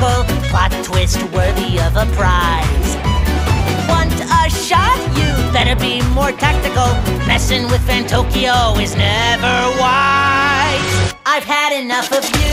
be plot twist worthy of a prize. Want a shot? You better be more tactical. Messing with Fantokio is never wise. I've had enough of you.